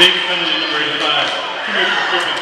Big finish in the 35.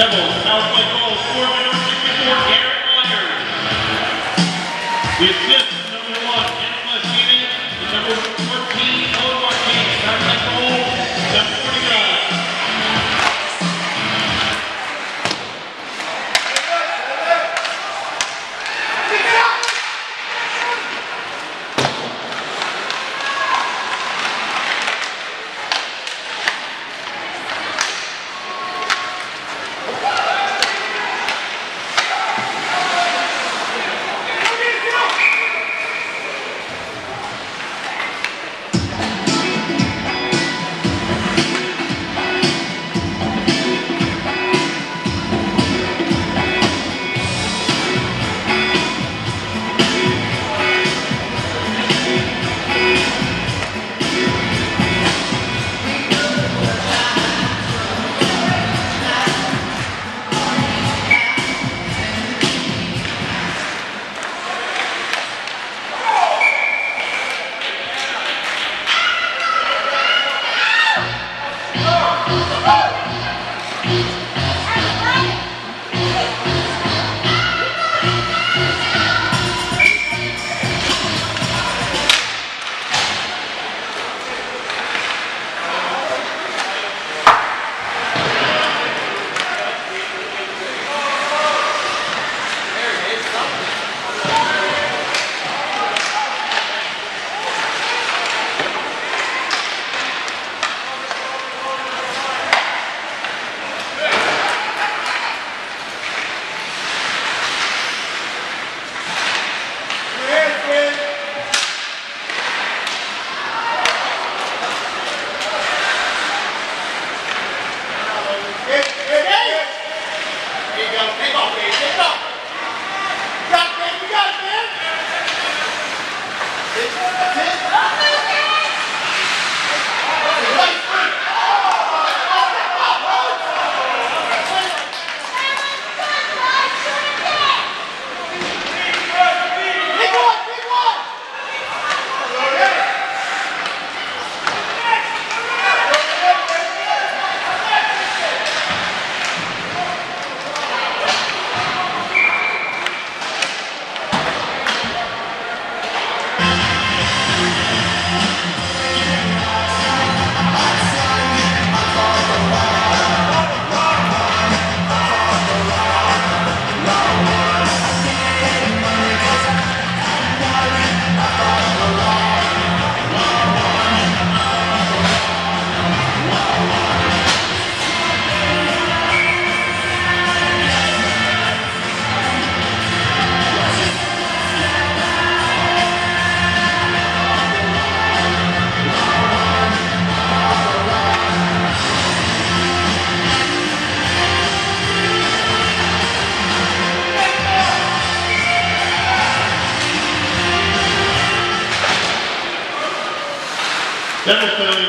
Devils, Devils